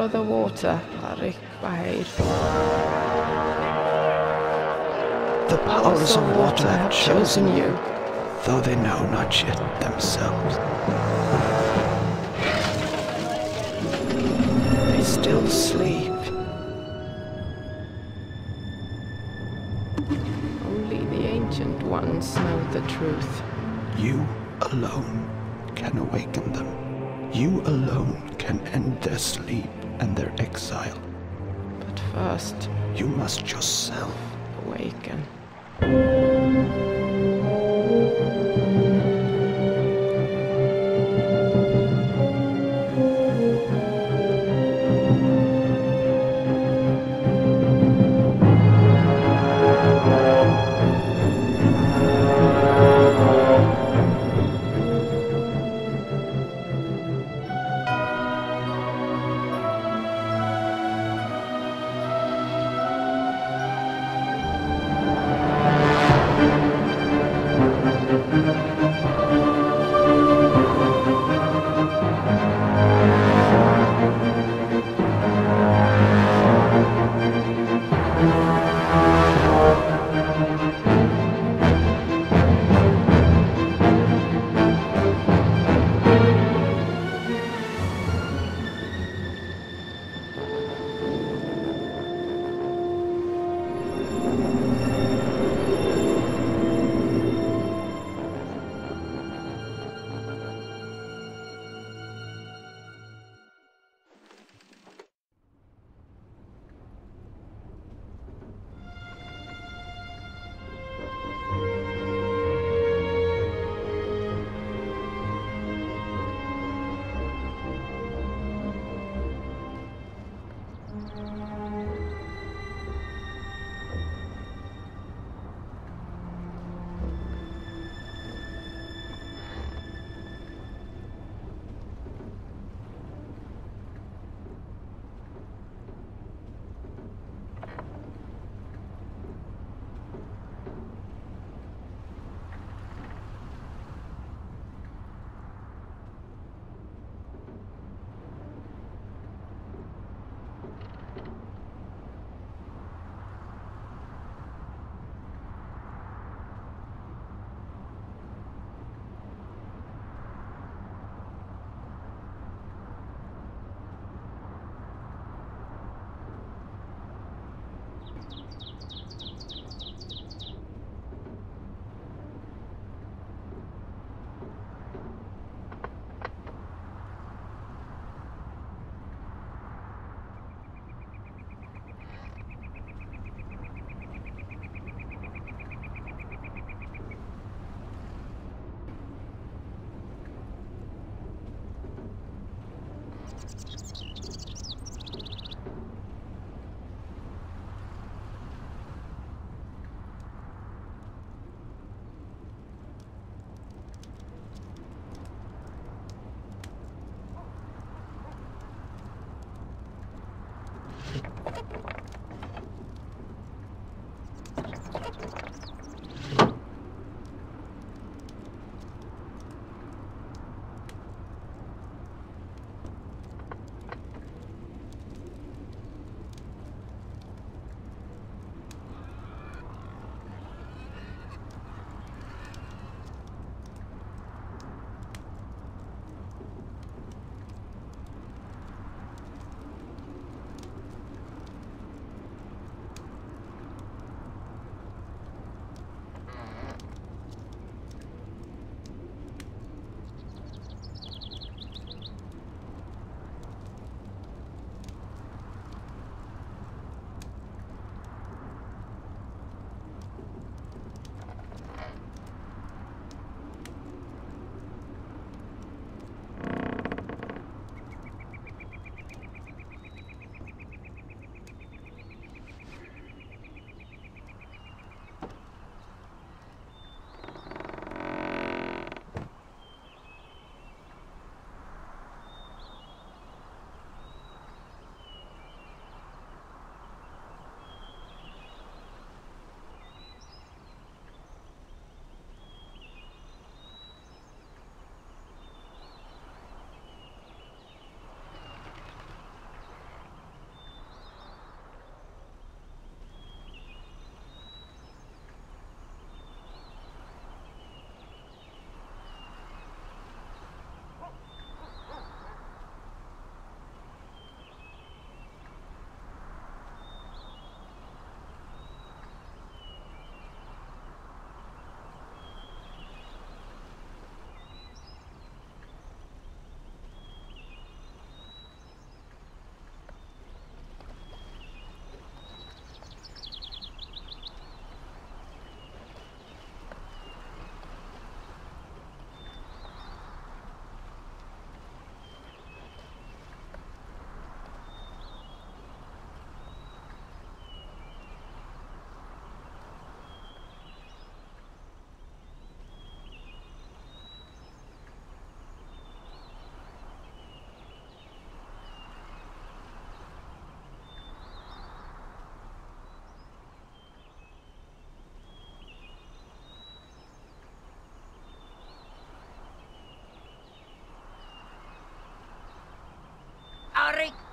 follow the water, Arrikk. The powers of water have chosen you. though they know not yet themselves. They still sleep. Only the ancient ones know the truth. You alone can awaken them. You alone can end their sleep and their exile. But first, You must yourself awaken.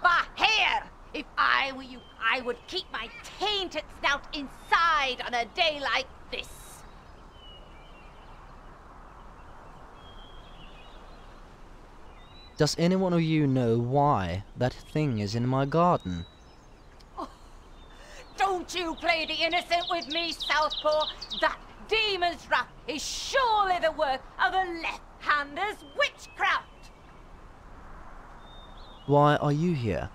Bahir! If I were you, I would keep my tainted snout inside on a day like this. Does any one of you know why that thing is in my garden? Oh, don't you play the innocent with me, Southpaw. That demon's wrath is surely the work of a left-hander's witchcraft. Why are you here?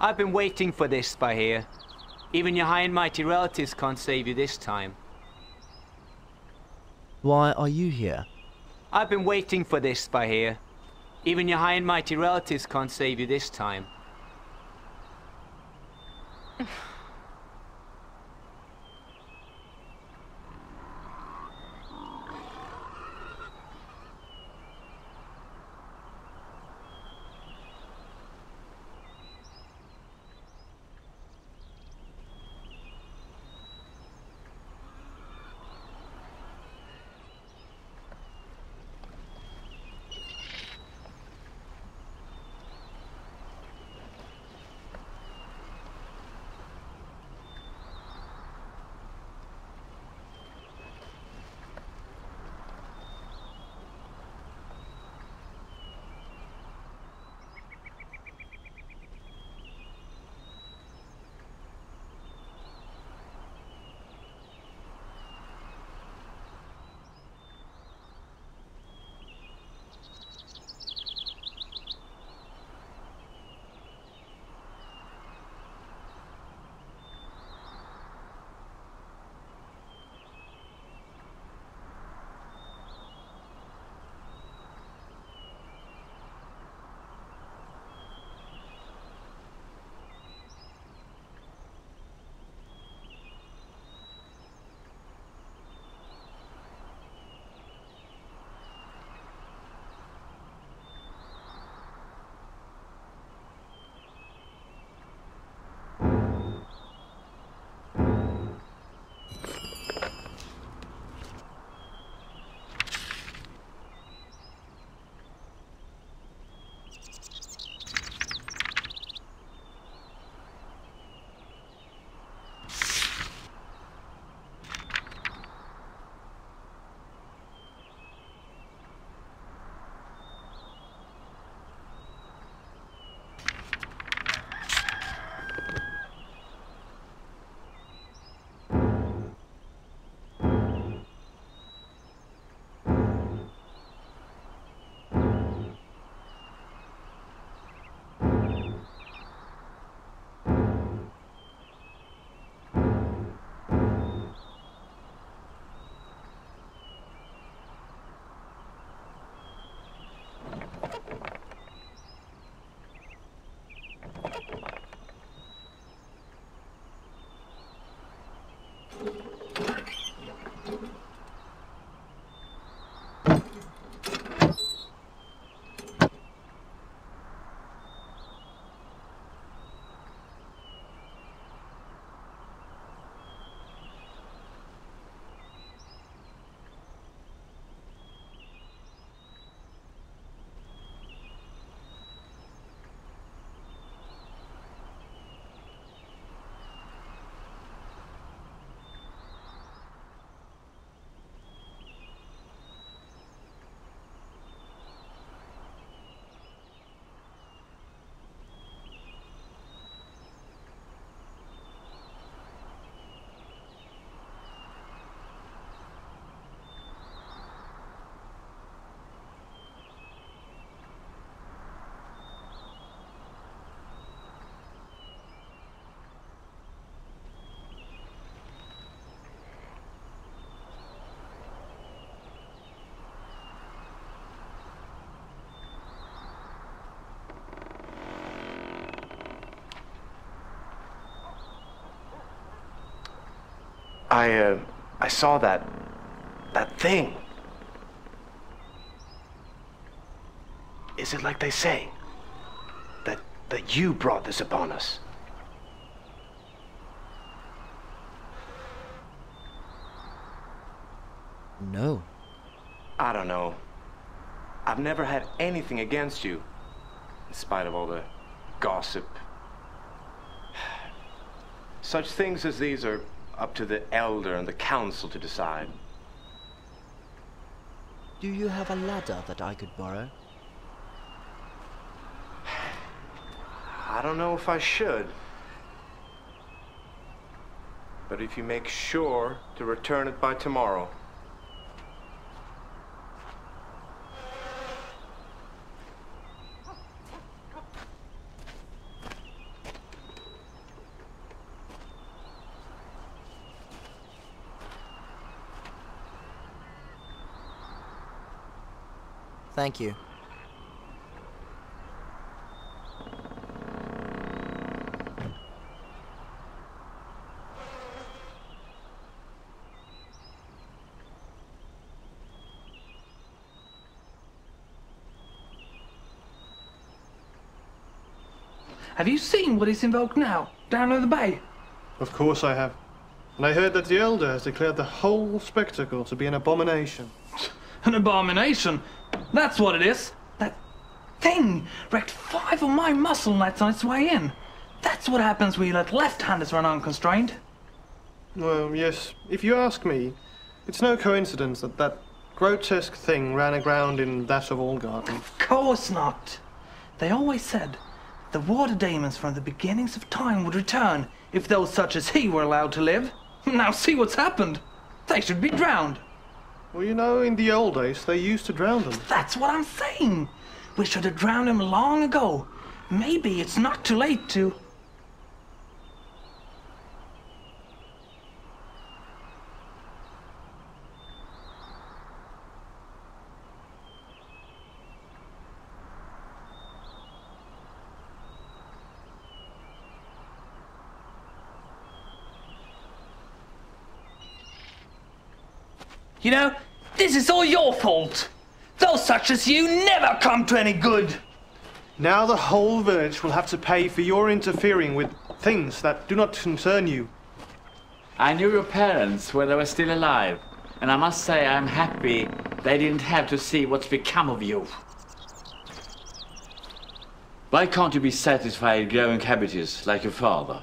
I've been waiting for this, Bahir. Even your high and mighty relatives can't save you this time. Why are you here? I've been waiting for this, Bahir. Even your high and mighty relatives can't save you this time. I, uh, I saw that, that thing. Is it like they say? That, that you brought this upon us? No. I don't know. I've never had anything against you, in spite of all the gossip. Such things as these are up to the elder and the council to decide. Do you have a ladder that I could borrow? I don't know if I should. But if you make sure to return it by tomorrow. Thank you. Have you seen what is invoked now, down in the bay? Of course I have. And I heard that the Elder has declared the whole spectacle to be an abomination. An abomination? That's what it is. That thing wrecked five of my mussel nets on its way in. That's what happens when you let left-handers run unconstrained. Well, yes, if you ask me, it's no coincidence that that grotesque thing ran aground in that of all gardens. Of course not. They always said the water demons from the beginnings of time would return if those such as he were allowed to live. Now see what's happened. They should be drowned. Well, you know, in the old days, they used to drown them. That's what I'm saying. We should have drowned them long ago. Maybe it's not too late to. You know, this is all your fault. Those such as you never come to any good. Now the whole village will have to pay for your interfering with things that do not concern you. I knew your parents when they were still alive, and I must say I'm happy they didn't have to see what's become of you. Why can't you be satisfied growing cabbages like your father?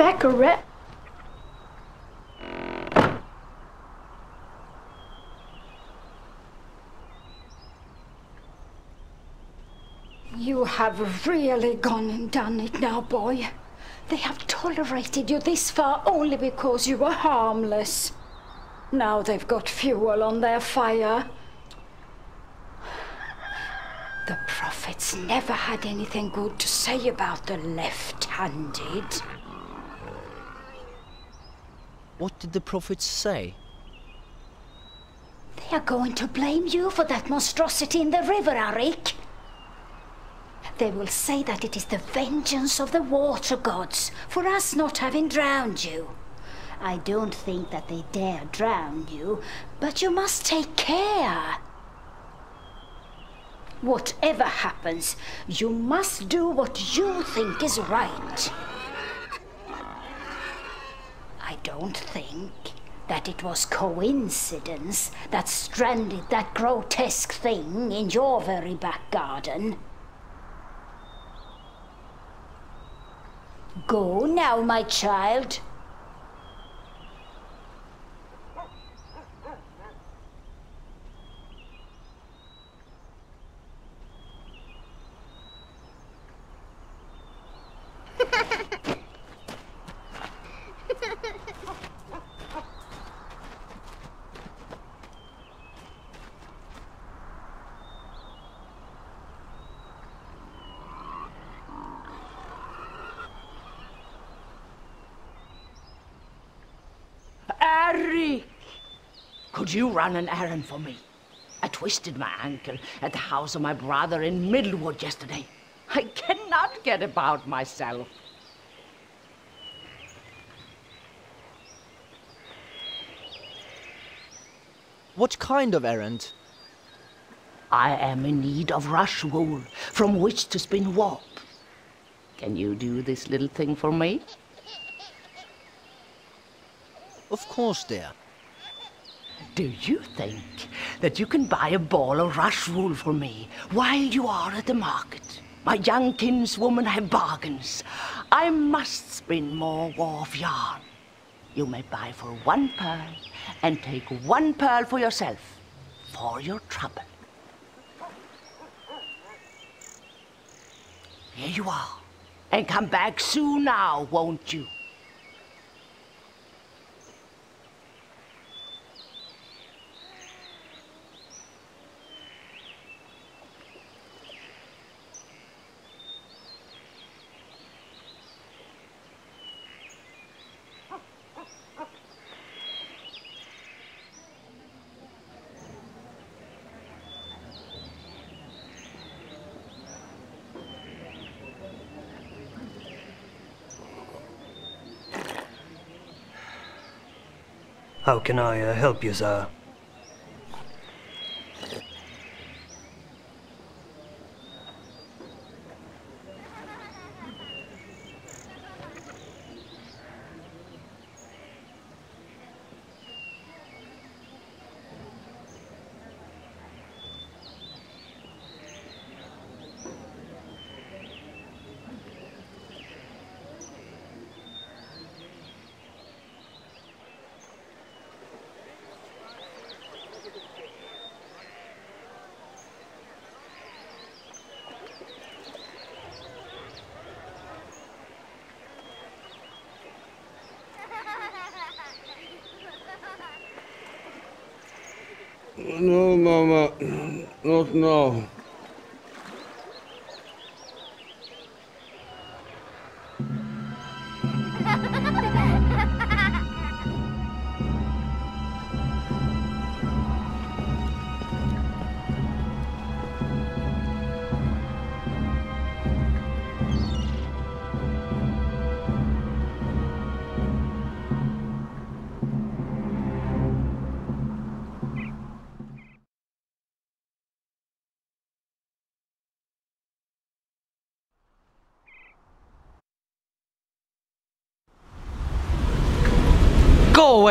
Already? You have really gone and done it now, boy. They have tolerated you this far only because you were harmless. Now they've got fuel on their fire. The prophets never had anything good to say about the left-handed. What did the prophets say? They are going to blame you for that monstrosity in the river, Arrikk. They will say that it is the vengeance of the water gods for us not having drowned you. I don't think that they dare drown you, but you must take care. Whatever happens, you must do what you think is right. I don't think that it was coincidence that stranded that grotesque thing in your very back garden. Go now, my child. Could you run an errand for me? I twisted my ankle at the house of my brother in Middlewood yesterday. I cannot get about myself. What kind of errand? I am in need of rush wool from which to spin warp. Can you do this little thing for me? Of course, dear. Do you think that you can buy a ball of rush wool for me while you are at the market? My young kinswoman have bargains. I must spin more warp yarn. You may buy for one pearl and take one pearl for yourself for your trouble. Here you are. And come back soon now, won't you? How can I uh, help you, sir? No, Mama, not now.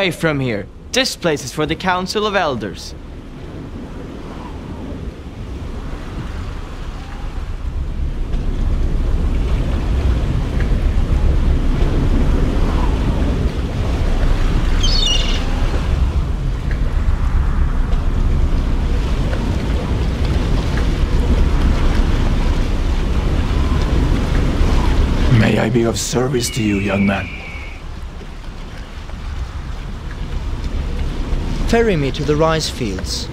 Away from here. This place is for the Council of Elders. May I be of service to you, young man? Ferry me to the rice fields.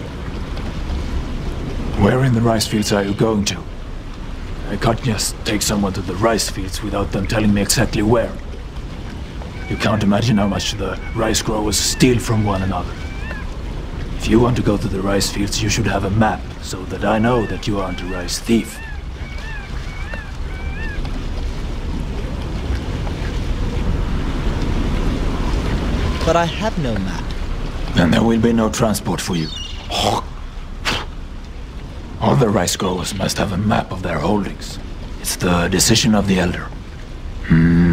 Where in the rice fields are you going to? I can't just take someone to the rice fields without them telling me exactly where. You can't imagine how much the rice growers steal from one another. If you want to go to the rice fields, you should have a map, so that I know that you aren't a rice thief. But I have no map. Then there will be no transport for you. The rice growers must have a map of their holdings. It's the decision of the elder. Hmm.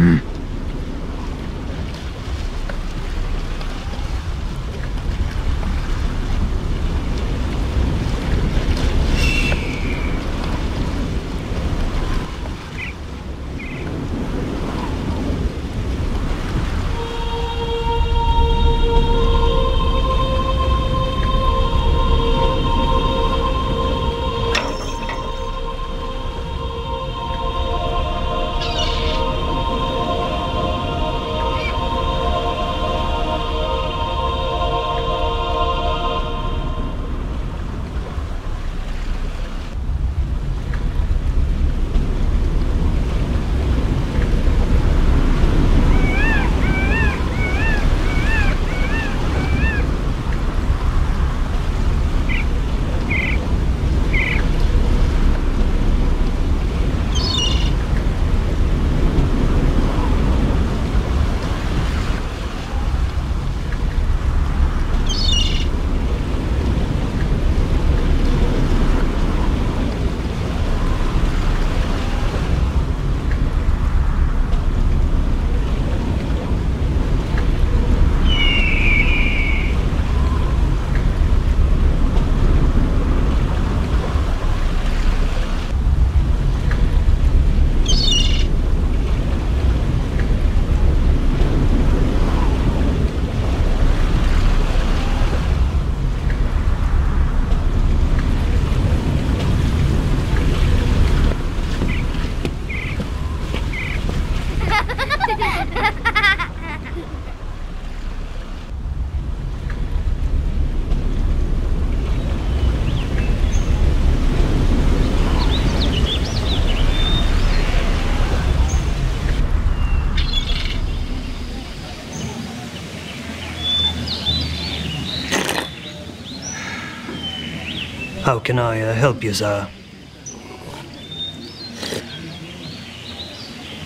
How can I uh, help you, sir?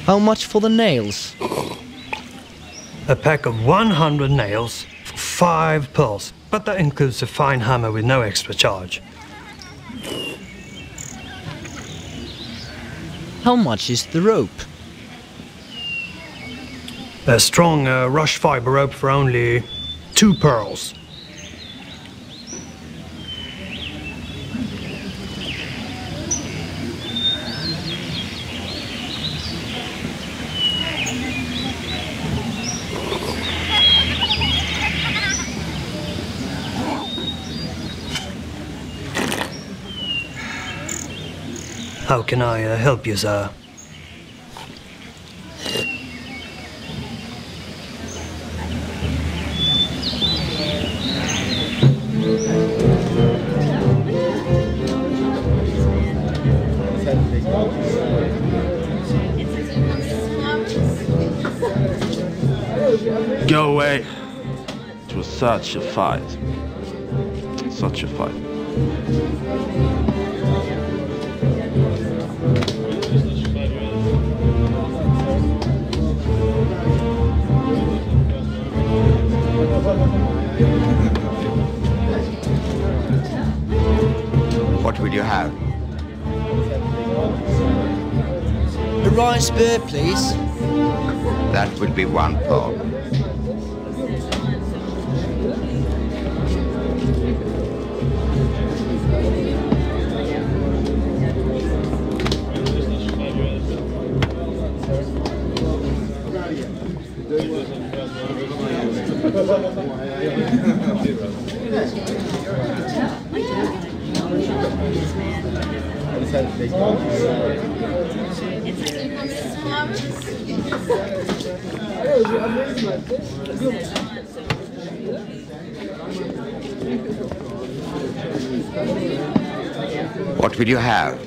How much for the nails? A pack of 100 nails for five pearls, but that includes a fine hammer with no extra charge. How much is the rope? A strong uh, rush fiber rope for only two pearls. How can I uh, help you, sir? Go away. It was such a fight. Such a fight. What will you have? A rice beer, please. That will be one pearl. What will you have?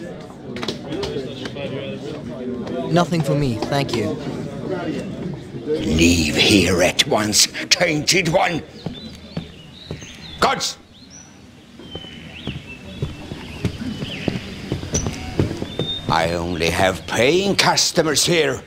Nothing for me, thank you. Leave here at once, tainted one. Gods! I only have paying customers here.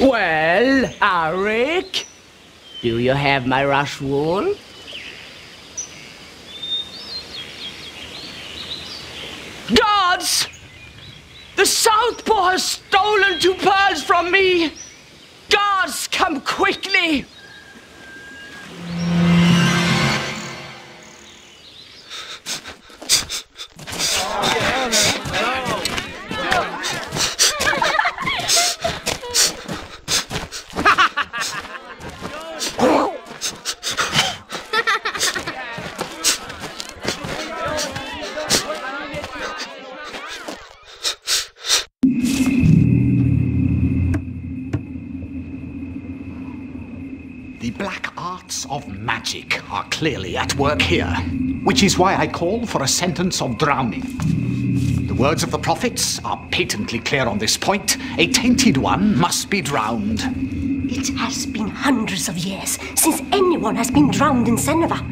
Well, Arrikk, do you have my rush wool? Guards! The Southpaw has stolen two pearls from me! Guards, come quickly! Clearly at work here, which is why I call for a sentence of drowning. The words of the prophets are patently clear on this point. A tainted one must be drowned. It has been hundreds of years since anyone has been drowned in Seneva.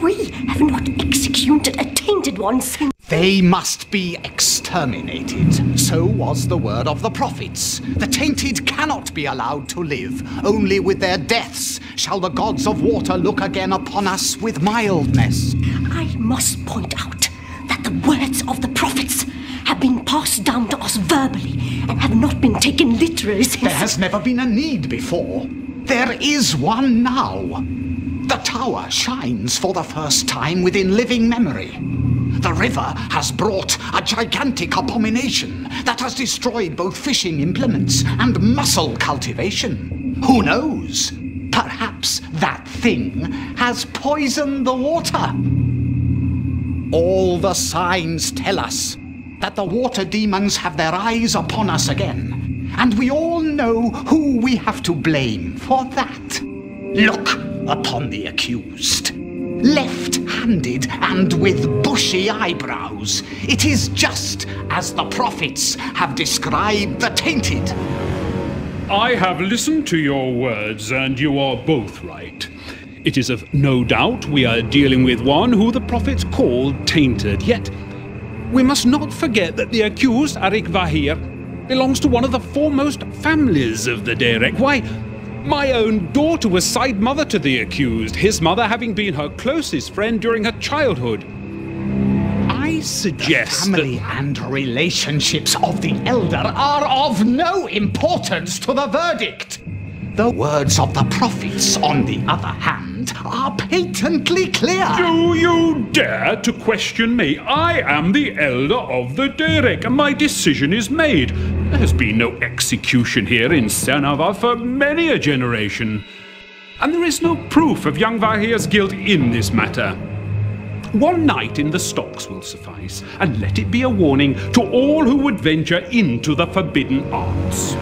We have not executed a tainted one since. They must be exterminated. So was the word of the prophets. The tainted cannot be allowed to live. Only with their deaths shall the gods of water look again upon us with mildness. I must point out that the words of the prophets have been passed down to us verbally and have not been taken literally since. There has never been a need before. There is one now. The tower shines for the first time within living memory. The river has brought a gigantic abomination that has destroyed both fishing implements and mussel cultivation. Who knows? Perhaps that thing has poisoned the water. All the signs tell us that the water demons have their eyes upon us again. And we all know who we have to blame for that. Look upon the accused. Left handed and with bushy eyebrows. It is just as the prophets have described the tainted. I have listened to your words, and you are both right. It is of no doubt we are dealing with one who the prophets called tainted, yet we must not forget that the accused, Arrikk Vahir, belongs to one of the foremost families of the Derek. Why, my own daughter was side mother to the accused, his mother having been her closest friend during her childhood. I suggest the family and relationships of the elder are of no importance to the verdict. The words of the prophets, on the other hand, are patently clear. Do you dare to question me? I am the elder of the Derek, and my decision is made. There has been no execution here in Senava for many a generation. And there is no proof of young Vahir's guilt in this matter. One night in the stocks will suffice, and let it be a warning to all who would venture into the forbidden arts.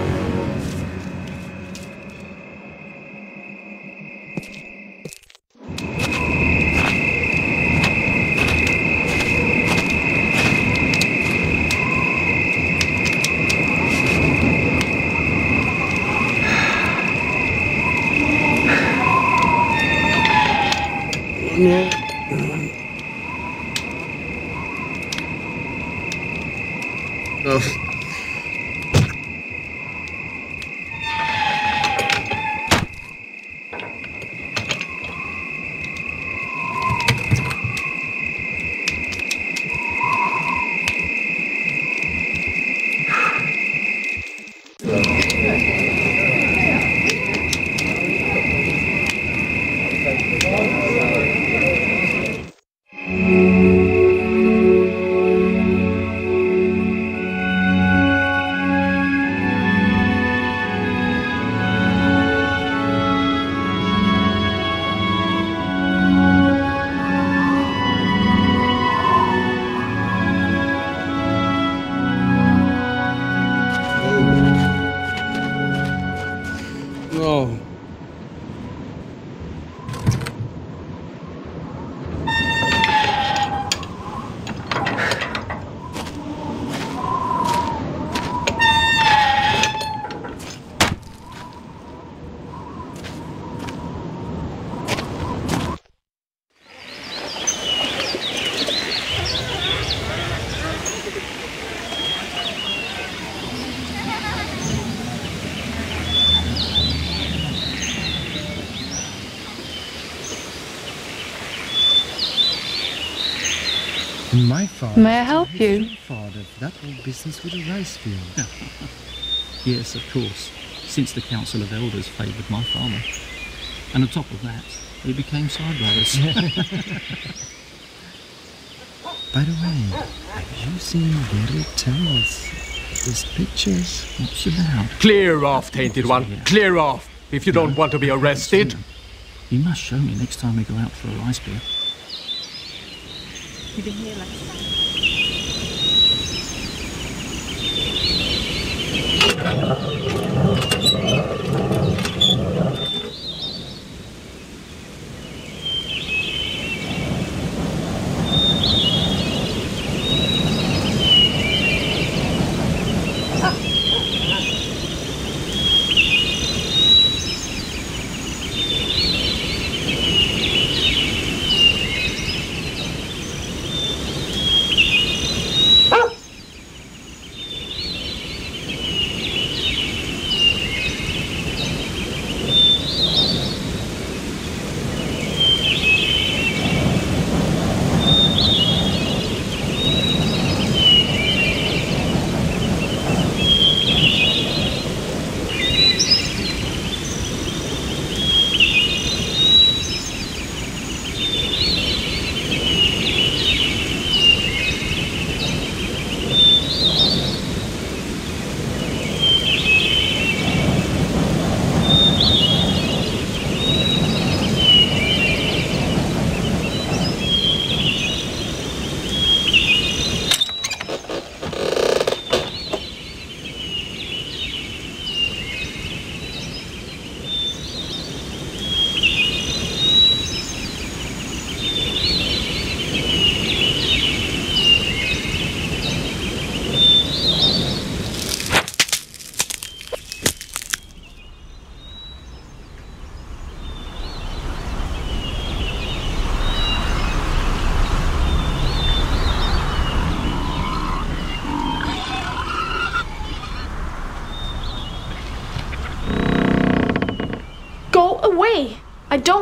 Business with the rice field. yes, of course. Since the Council of Elders favoured my father. And on top of that, we became side brothers. By the way, have you seen Derek Tells? His pictures? What's about? Clear off, tainted one. Clear off. If you don't want to be arrested. You must show me next time we go out for a rice beer. I Gracias.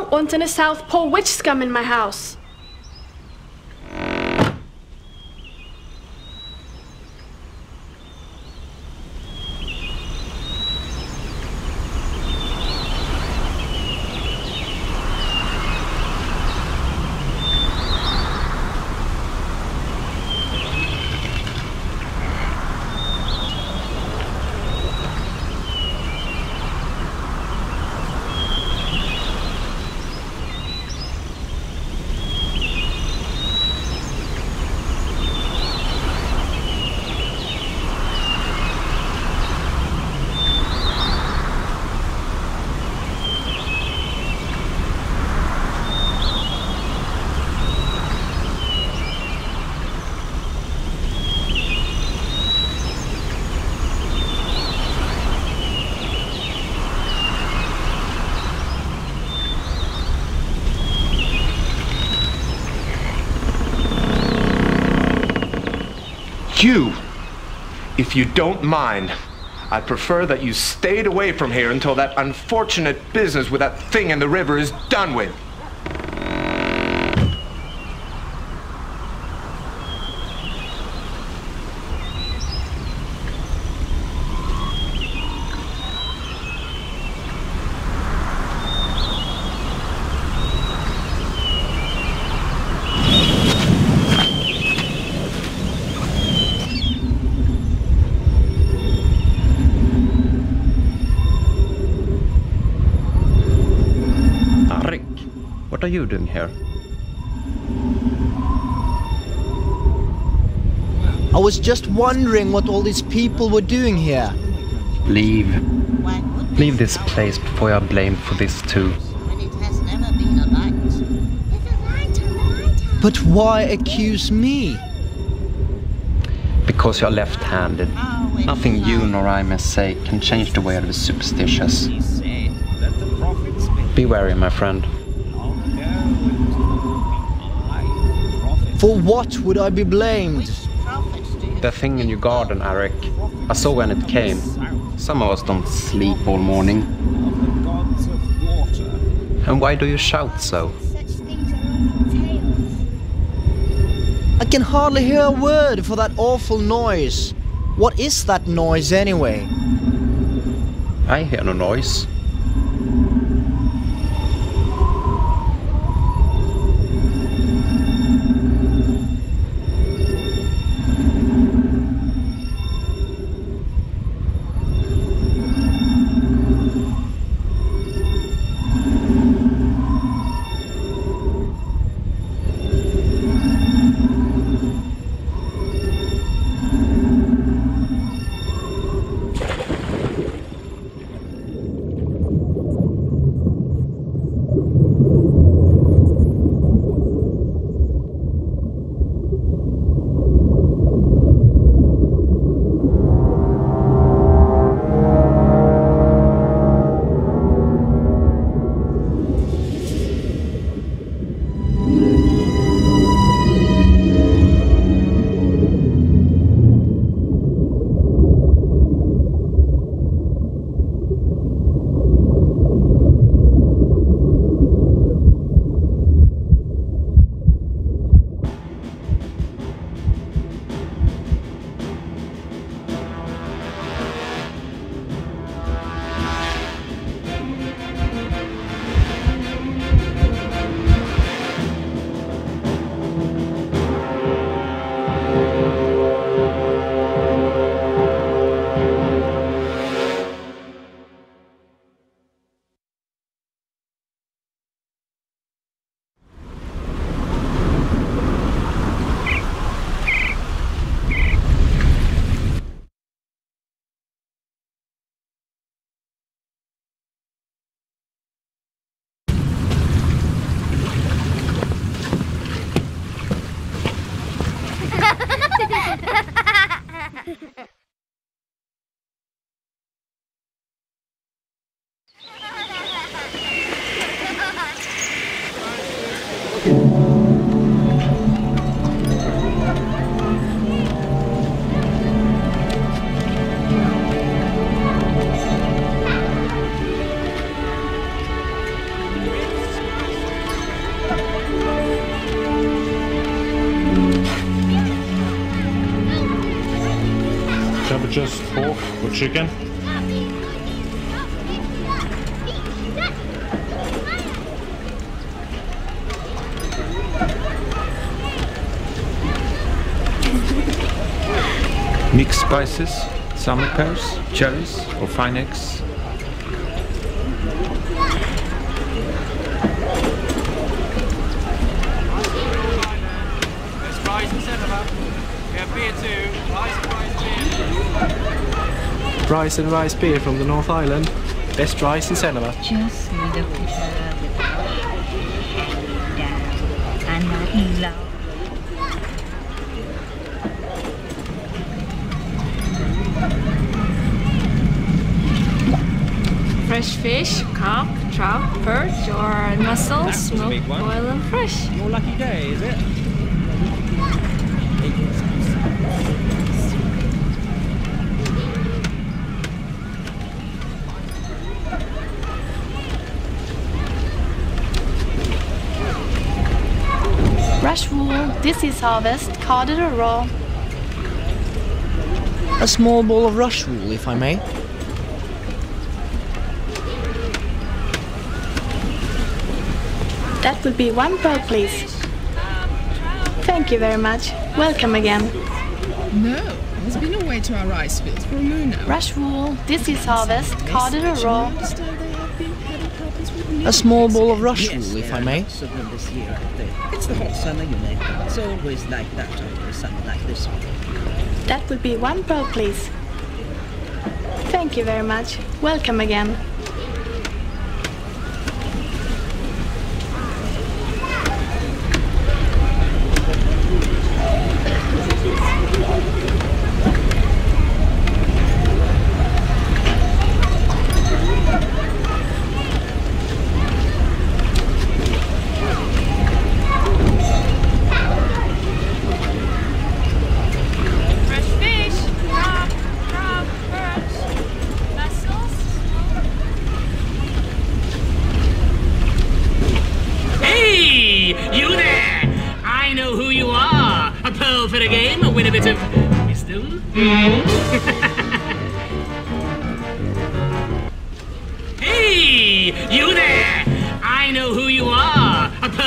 Don't want any South Pole witch scum in my house. You, if you don't mind, I'd prefer that you stayed away from here until that unfortunate business with that thing in the river is done with. Was just wondering what all these people were doing here. Leave. Leave this place before you're blamed for this too. But why accuse me? Because you're left-handed. Nothing you nor I may say can change the way of the superstitious. Be wary, my friend. For what would I be blamed? The thing in your garden, Eric. I saw when it came. Some of us don't sleep all morning. And why do you shout so? I can hardly hear a word for that awful noise. What is that noise anyway? I hear no noise. Spices, summer pears, cherries, or fine eggs. There's and cinema. We have beer too. Rice and rice beer. Rice and rice beer from the North Island. Best rice and cinema. Just look at her. Down. And that love. Fresh fish, carp, trout, perch, or mussels, smoked, boiled, and fresh. Your lucky day, is it? Rush wool, this is harvest, carded or raw. A small ball of rush wool, if I may. That would be one pearl, please. Thank you very much. Welcome again. No, has been away to our rice fields for a moon now. Rush wool, this is harvest, carded or raw. A small ball of rush wool, if I may. Lots of them this year, aren't they? It's the hot summer, you know. It's always like that over a summer like this one. That would be one pearl, please. Thank you very much. Welcome again.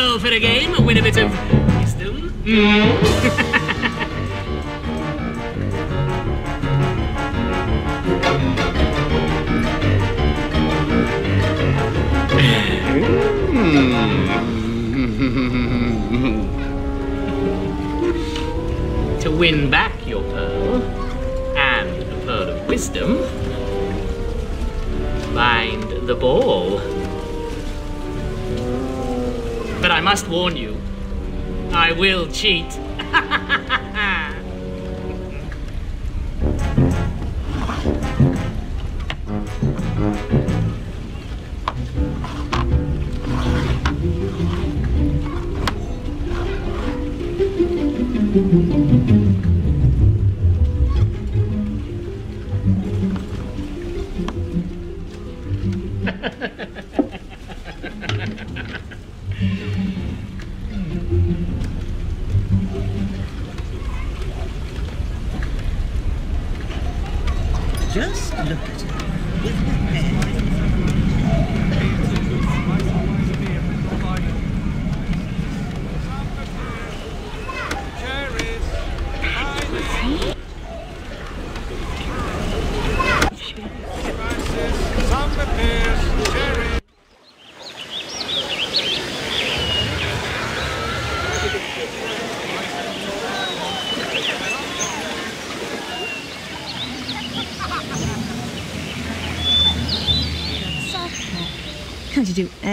Pearl for the game, win a bit of wisdom. to win back your pearl and a pearl of wisdom, find the ball. But I must warn you, I will cheat.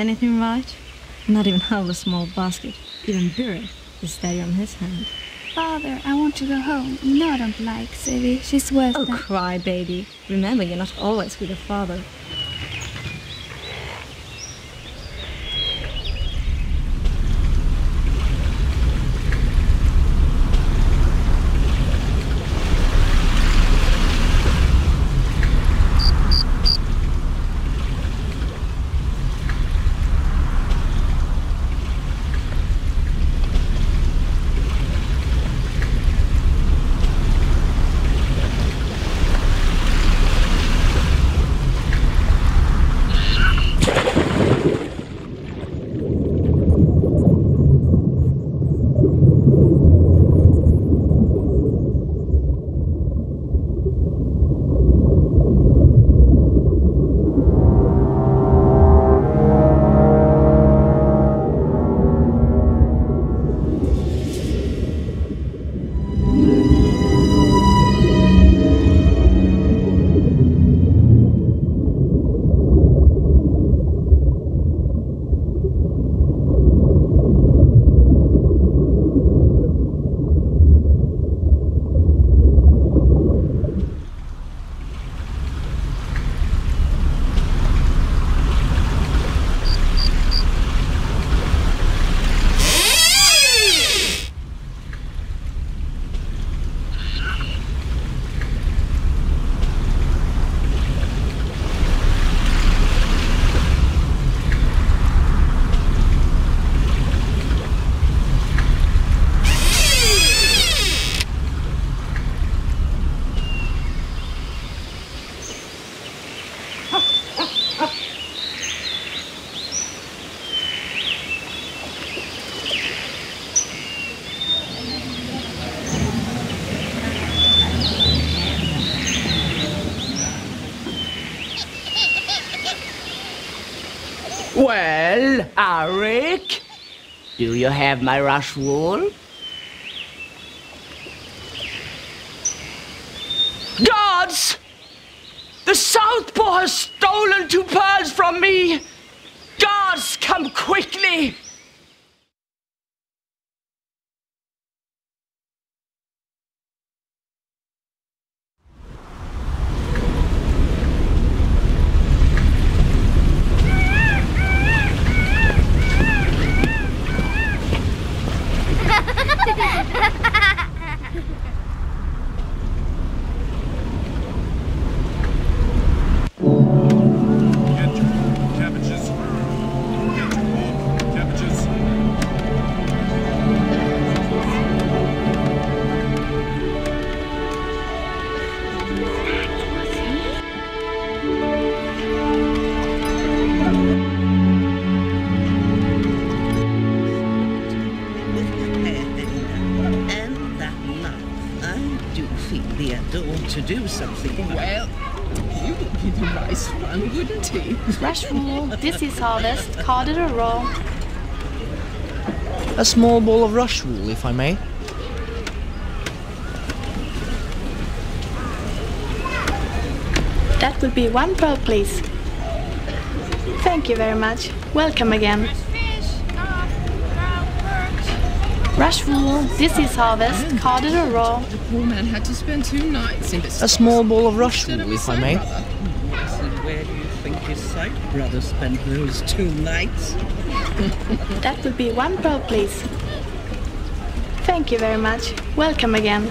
Anything right? Not even hold a small basket. Even Bure is steady on his hand. Father, I want to go home. Know I don't like Savvy. She's worse Oh, than... cry, baby. Remember, you're not always with your father. Well, do you have my rush wool? Guards! The Southpaw has stolen two pearls from me! Guards, come quickly! Harvest, carded or raw. A small ball of rush wool, if I may. That would be one pearl, please. Thank you very much. Welcome again. Rush wool, this is harvest, carded or raw. The poor man had to spend two nights in this. A small ball of rush wool, if I may. So where do you think his sight brother spent those two nights? That would be one pearl, please. Thank you very much. Welcome again.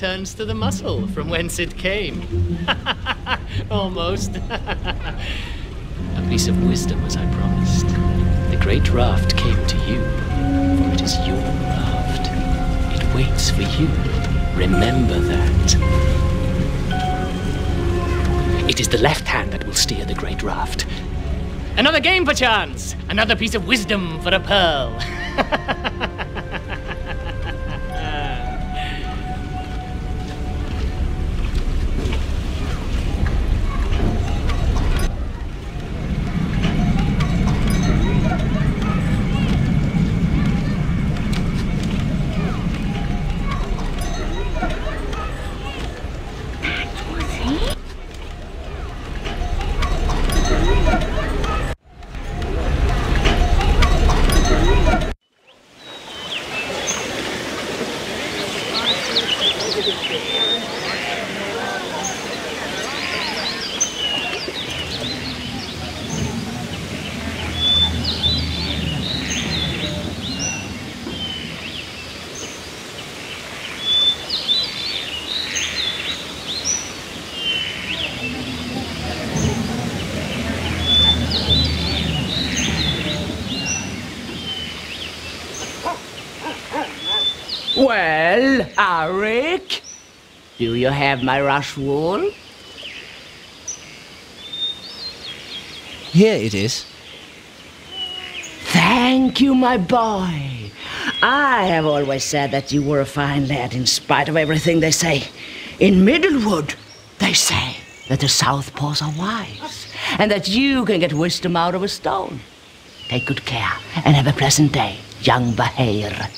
Returns to the mussel from whence it came. Almost. A piece of wisdom, as I promised. The great raft came to you, for it is your raft. It waits for you. Remember that. It is the left hand that will steer the great raft. Another game, perchance! Another piece of wisdom for a pearl. you have my rush wool? Here it is. Thank you, my boy. I have always said that you were a fine lad in spite of everything they say. In Middlewood, they say that the Southpaws are wise and that you can get wisdom out of a stone. Take good care and have a pleasant day, young Vahir.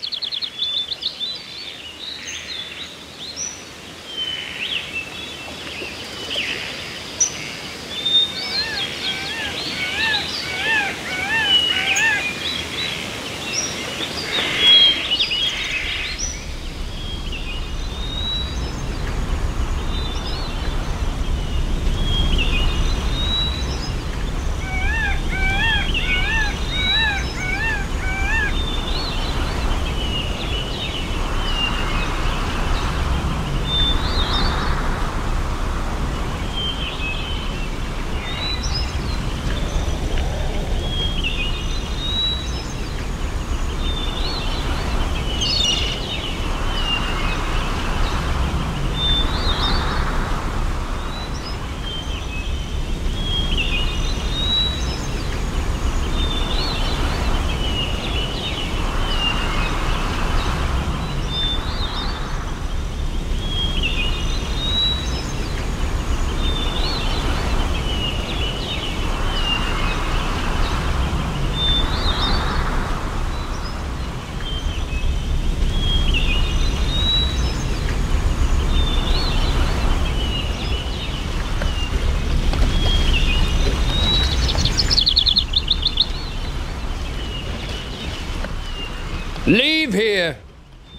Leave here.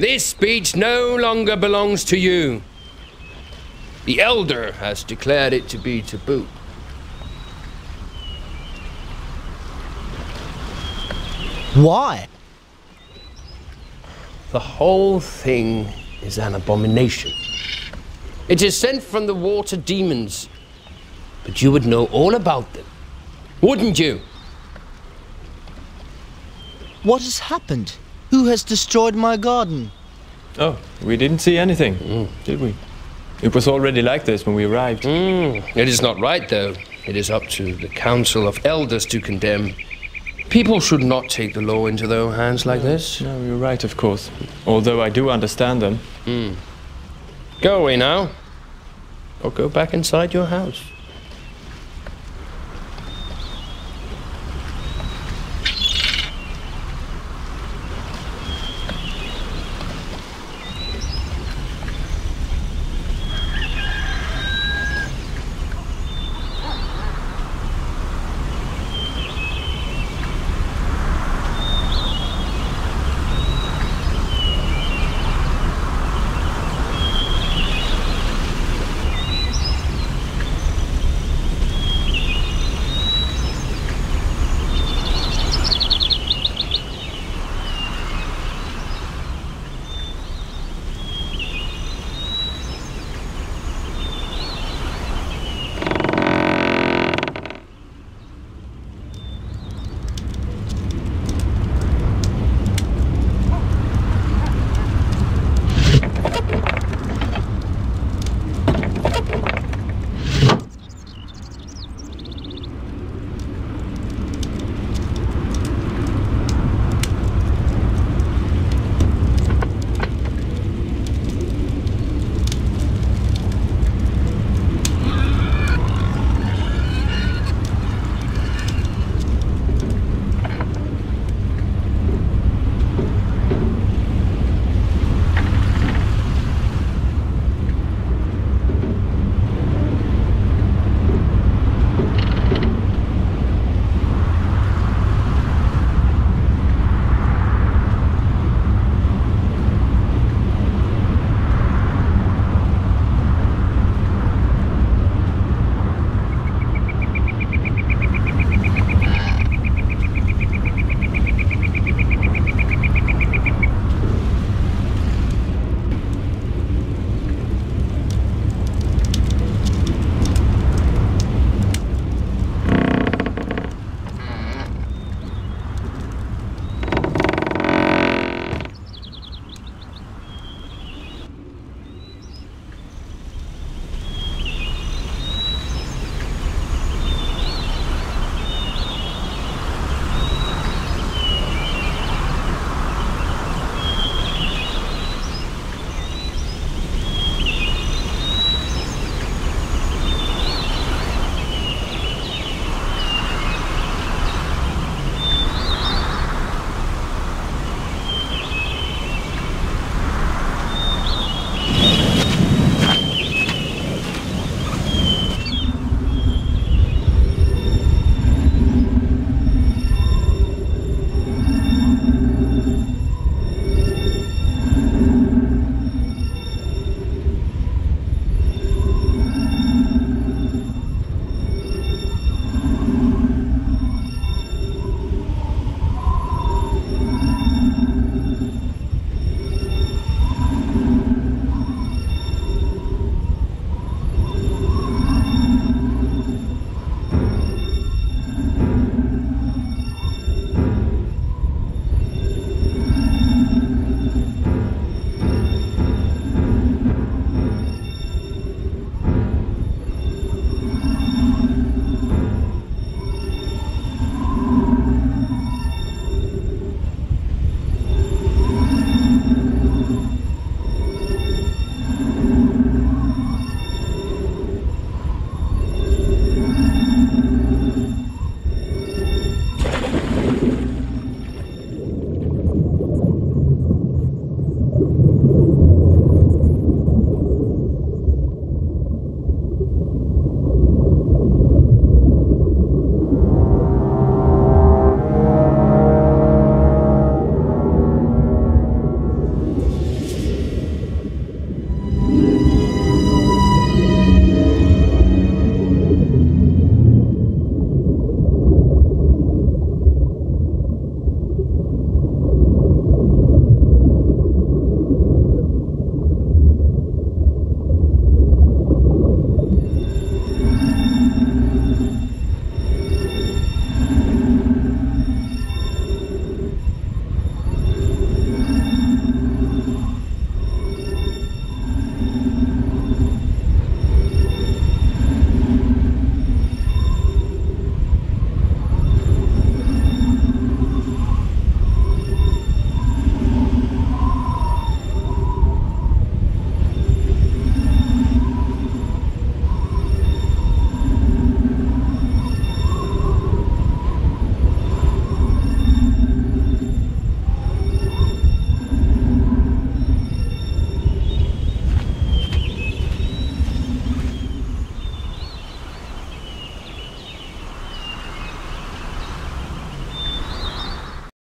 This speech no longer belongs to you. The elder has declared it to be taboo. Why? The whole thing is an abomination. It is sent from the water demons. But you would know all about them, wouldn't you? What has happened? Who has destroyed my garden? Oh, we didn't see anything, mm. did we? It was already like this when we arrived. Mm. It is not right, though. It is up to the Council of Elders to condemn. People should not take the law into their own hands like this. No, you're right, of course. Although I do understand them. Mm. Go away now. Or go back inside your house.